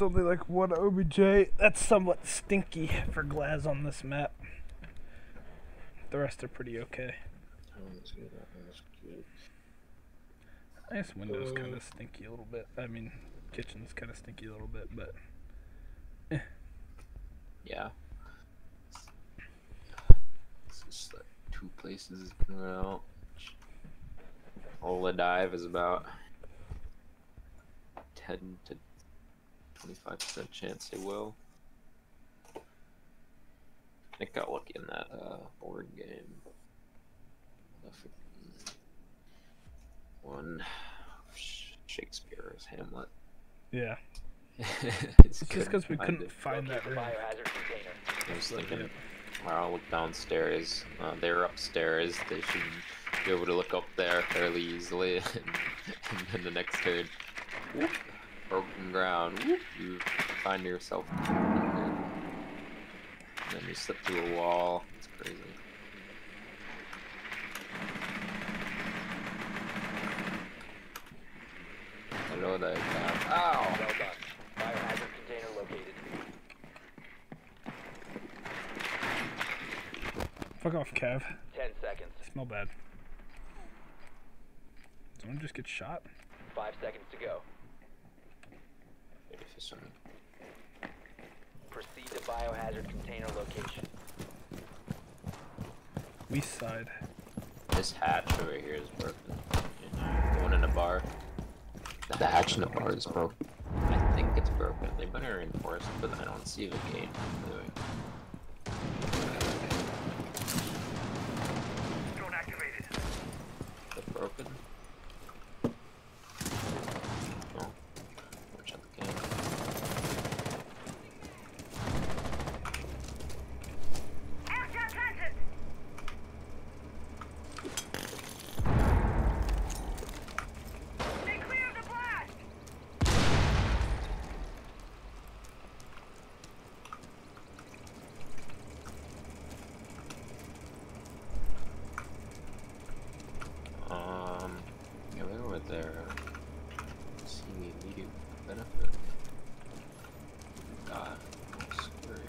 It's only like one OBJ. That's somewhat stinky for glass on this map. The rest are pretty okay. Oh, sounds good, sounds good. I guess windows kind of stinky a little bit. I mean, kitchen's kind of stinky a little bit, but eh. Yeah. It's just like two places you can run out. Ola dive is about ten to twenty-five percent chance they will. I got lucky in that uh, board game. One Shakespeare's Hamlet. yeah. it's just because we couldn't it. find that room. Container. I was thinking, yeah. I'll look downstairs. Uh, they're upstairs. They should be able to look up there fairly easily. and, then the next turn, whoop, broken ground. Whoop, you find yourself. And then you slip through a wall. It's crazy. Hello there, Cam. Ow! Well done. Biohazard container located. Fuck off, Kev. Ten seconds. Smell bad. Someone just get shot? Five seconds to go. Maybe for Proceed to biohazard container location. East side. This hatch over here is broken. You the one in the bar. The hatch in the bar is broken. I think it's broken. They better reinforce it, but I don't see the gate. moving. Drone activated. Is it broken? No. Watch out the camera. Airshot planted. Stay clear of the blast. Um, yeah, they were there. See the immediate benefit. God, that's scary.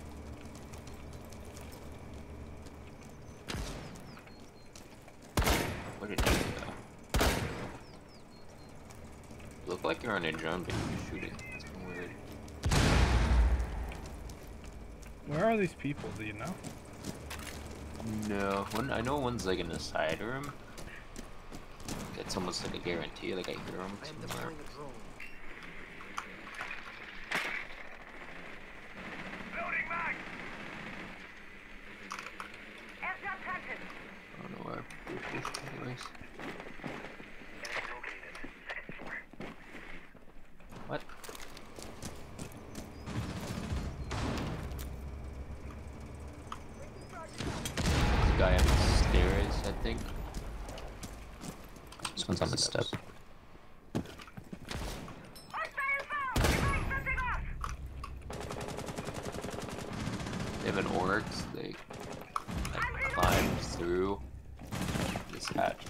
Where did you go? Look like you're on a drone, but you're shooting. It's weird. Where are these people? Do you know? No, one I know one's like in the side room. It's almost like a guarantee. Like I hear them somewhere. Loading mag. Airshot planted. I don't know where. Anyways. Enemy located. Second floor. What? There's a guy on the stairs, I think. This one's on the step. Hostile inbound. Device shutting off. An orcs. They like, climb through this hatch.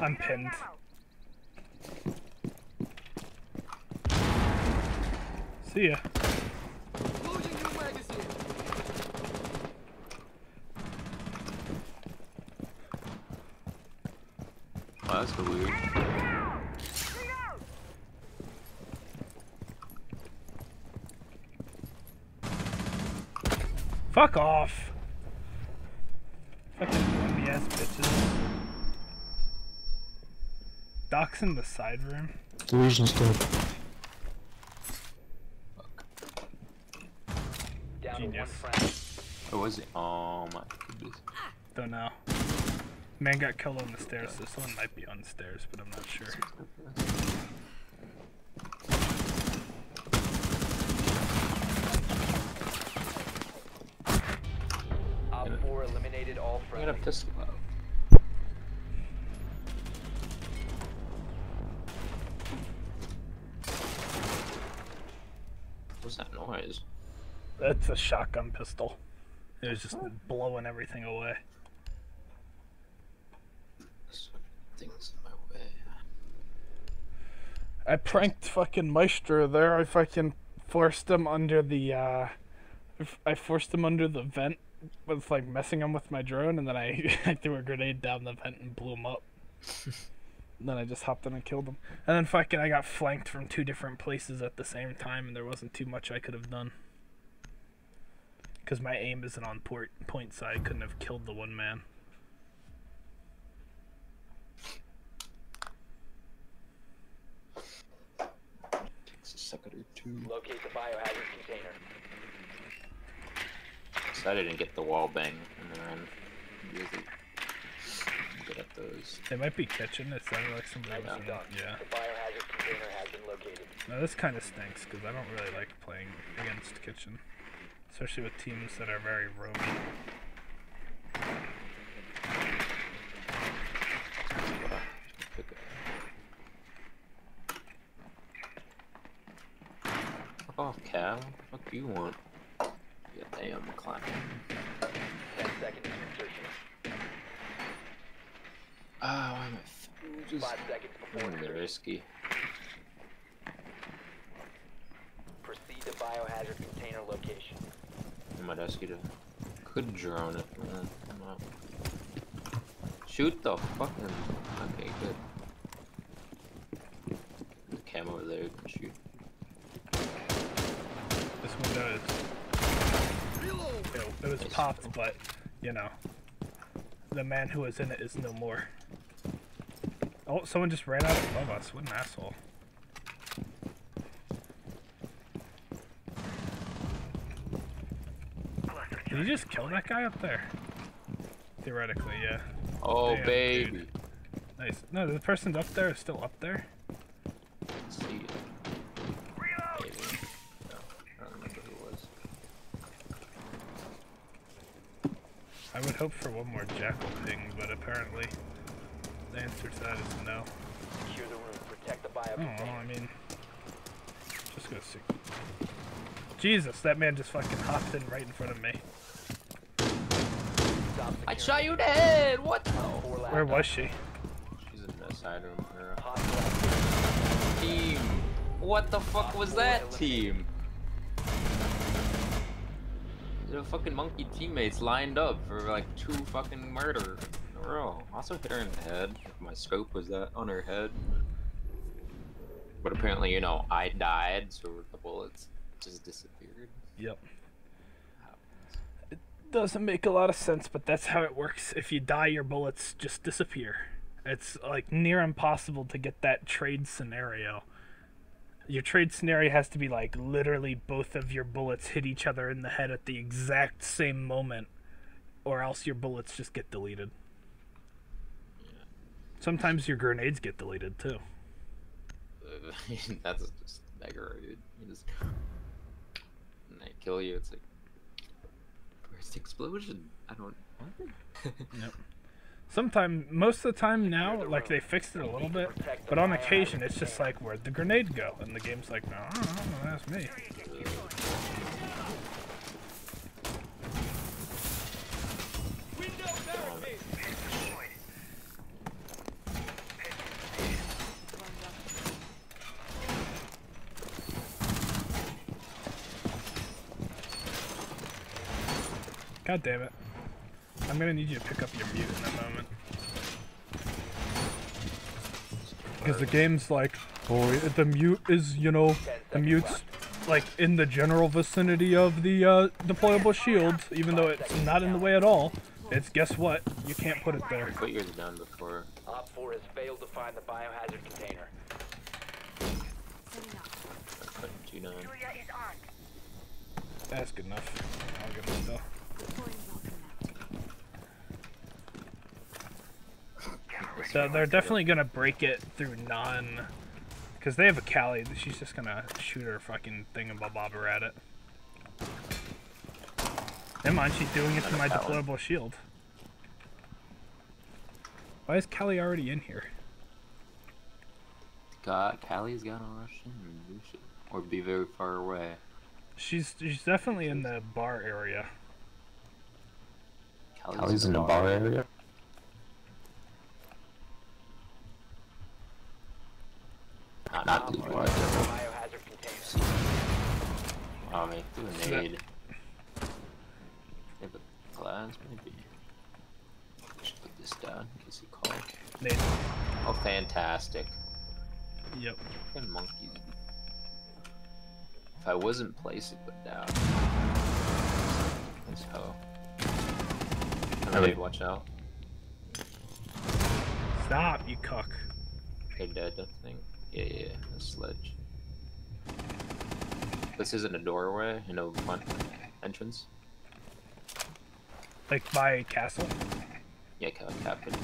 I'm pinned. See ya. Wow, that's so weird. Reload. Fuck off. Fucking grumpy ass bitches. Doc's in the side room. Delusion's dead. Down to one Genius. friend. What was it? Oh my goodness. Don't know. Man got killed on the stairs. This one might be on the stairs, but I'm not sure. Op 4 eliminated all I got a friendly. pistol out. What's that noise? That's a shotgun pistol. It was just blowing everything away. Thing's in my way. I pranked fucking Maestro there. I fucking forced him under the uh I forced him under the vent with like messing him with my drone and then I, I threw a grenade down the vent and blew him up. And then I just hopped in and killed him. And then fucking I got flanked from two different places at the same time and there wasn't too much I could have done. Cuz my aim isn't on port point so I couldn't have killed the one man. Takes a second or two. Locate the biohazard container. So I didn't get the wall bang and then really good at those. It might be kitchen. It sounded like somebody was Nicely done. Yeah. The biohazard container has been located. Now this kind of stinks because I don't really like playing against kitchen, especially with teams that are very roamy. Pick it. Oh, Cal, what the fuck you want? Yeah, damn, clown. Ten seconds to insertion. Ah, why am I f- just Five seconds before really insertion. risky? Proceed to biohazard container location. I might ask you to could drone it. Mm, Shoot the fucking. Okay, good. The cam over there you can shoot. This window is. It, was popped, but you know, the man who was in it is no more. Oh, someone just ran out above us. What an asshole. Did you just kill that guy up there? Theoretically, yeah. Oh, Damn, baby. dude. Nice. No, the person up there is still up there. Let's see. Reload! Maybe. No, I don't remember who it was. I would hope for one more jackal ping, but apparently the answer to that is no. Secure the room. Protect the bio I don't know, container. I mean, just go see. Jesus, that man just fucking hopped in right in front of me. I shot you in the head! What the? Four Where was she? She's in the side room. Or a Hostile team. What the fuck was that team? The fucking monkey teammates lined up for like two fucking murder in a row. Also hit her in the head. My scope was that on her head. But apparently, you know, I died, so the bullets just disappeared. Yep. It doesn't make a lot of sense, but that's how it works. If you die, your bullets just disappear. It's like near impossible to get that trade scenario. Your trade scenario has to be like literally both of your bullets hit each other in the head at the exact same moment, or else your bullets just get deleted. Sometimes your grenades get deleted too. That's just mega rude. You just and they kill you. It's like where's the explosion? I don't. What? Sometimes, most of the time now, like they fixed it a little bit, but on occasion it's just like where'd the grenade go, and the game's like, no, I don't know, that's me. God damn it. I'm gonna need you to pick up your mute in a moment. Because the game's like, oh, the mute is, you know, the mute's like in the general vicinity of the uh, deployable shield, even though it's not in the way at all. It's guess what? You can't put it there. Put yours down before. Op 4 has failed to find the biohazard container. I put two down. Julia is on. That's good enough. I'll give it still. So they're definitely gonna break it through non, because they have a Kali. She's just gonna shoot her fucking thingamabobber at it. Never mind, she's doing it to my deployable shield. Why is Kali already in here? God, Kali's gotta rush in. Or be very far away. She's she's definitely in the bar area. Kali's, in the bar area. A Grenade. Yeah, but glass maybe. Should put this down because he called. Nate. Oh, fantastic. Yep. And monkey. If I wasn't placing it down. This hoe. Really? Watch out. Stop, you cuck. They're dead, I think. Yeah, yeah, a sledge. This isn't a doorway, you know, front entrance. Like by castle. Yeah, ca- captain.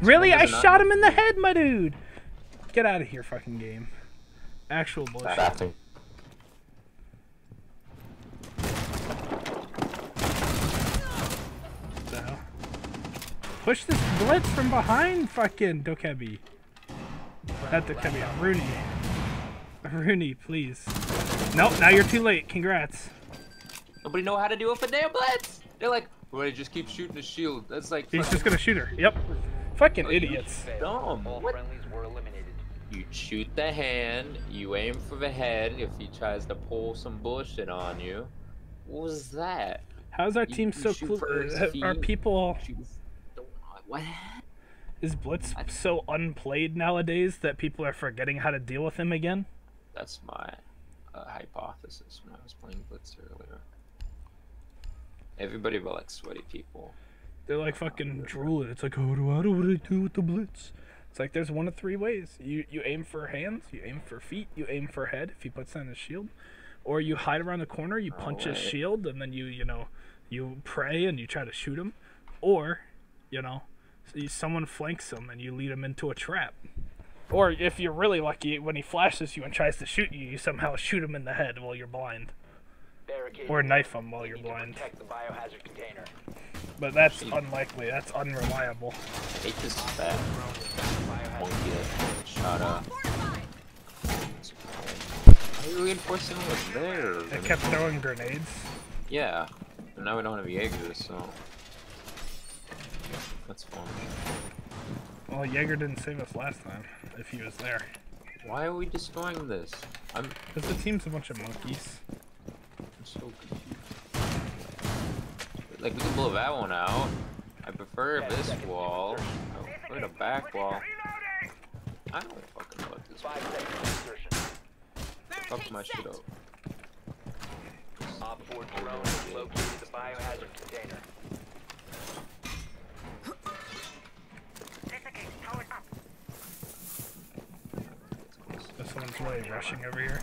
Really? I shot him in the head, my dude. Get out of here, fucking game. Actual bullshit. Bathroom. the hell? Push this blitz from behind, fucking Dokkaebi. Not Dokkaebi, Rooney. Rooney, please. Nope, now you're too late. Congrats. Nobody know how to do it for damn blitz! They're like, well, just keep shooting the shield. That's like He's just gonna shoot her. Yep. Fucking Oh, idiots. Dumb. All What? friendlies were eliminated. You shoot the hand, you aim for the head if he tries to pull some bullshit on you. What was that? How's our You- team so shoot clu- uh, Are people What? is Blitz I- so unplayed nowadays that people are forgetting how to deal with him again? That's my uh, hypothesis when I was playing Blitz earlier. Everybody but like sweaty people. They're like fucking drooling. It's like, oh, do I do what I do with the Blitz? It's like there's one of three ways. You you aim for hands, you aim for feet, you aim for head if he puts on his shield, or you hide around the corner, you punch his shield, and then you you know you pray and you try to shoot him, or you know someone flanks him and you lead him into a trap. Or if you're really lucky, when he flashes you and tries to shoot you, you somehow shoot him in the head while you're blind, Barricade or knife him while you're blind. The biohazard container. But that's unlikely. That's unreliable. I hate this fat monkey that shot up. Why are you reinforcing what's there? It kept throwing grenades. Yeah, and now we don't have Jaeger, so that's fun. Well, Jaeger didn't save us last time, if he was there. Why are we destroying this? I'm, Because the team's a bunch of monkeys. I'm so confused. Like we can blow that one out. I prefer Ten this seconds to wall. insertion. I prefer the back wall. I don't fucking know what this Five seconds to insertion. fuck my shit up. Op 4 drone located the biohazard container. Really rushing over here.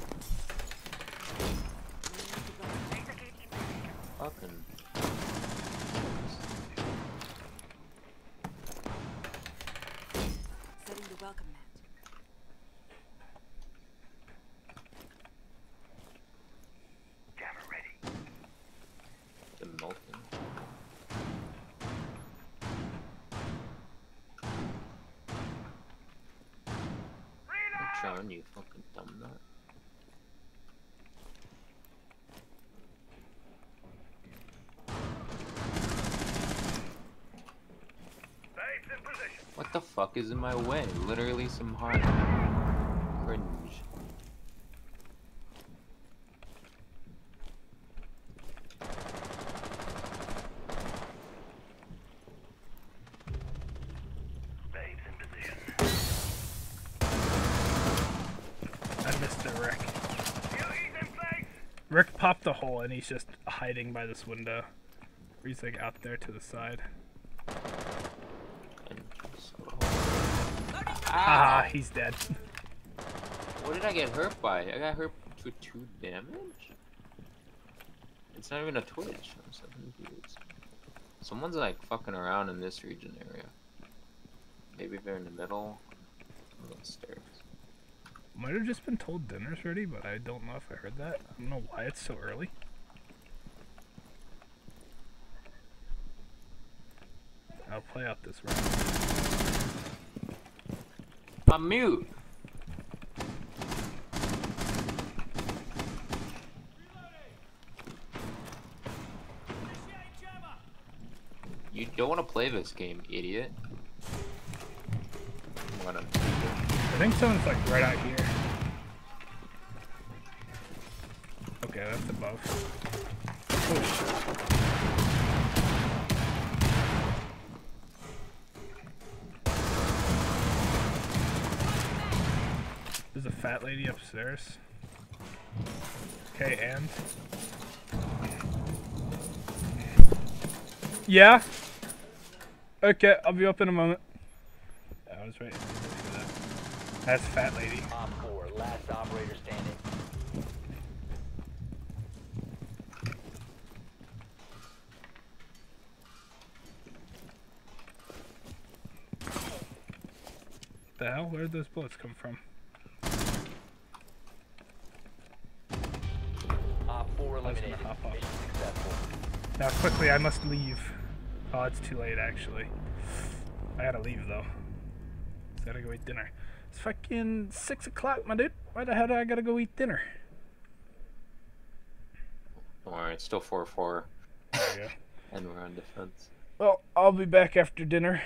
Fucking. Setting the welcome mat. Jammer ready. The melting. I'm trying you fucking dumb nut. Base in position. What the fuck is in my way? Literally some hard cringe. Base in position. I missed it, Rick. UE's in place. Rick popped the hole and he's just hiding by this window. He's like out there to the side. Ah, he's dead. What did I get hurt by? I got hurt to two damage? It's not even a twitch. I'm so confused. Someone's like fucking around in this region area. Maybe they're in the middle. I'm Might have just been told dinner's ready, but I don't know if I heard that. I don't know why it's so early. I'll play out this round. I'm mute! You don't want to play this game, idiot. I think someone's like right out here. Okay, that's above. Oh shit. There's a fat lady upstairs. Okay, and yeah. Okay, I'll be up in a moment. I was that. That's fat lady. Op 4, last operator standing. The hell? Where did those bullets come from? Gonna eliminated. hop off. Now quickly, I must leave. Oh, it's too late actually. I gotta leave though. So I gotta go eat dinner. It's fucking six o'clock, my dude. Why the hell do I gotta go eat dinner? Don't worry, it's still 4 4, There you go. and we're on defense. Well, I'll be back after dinner.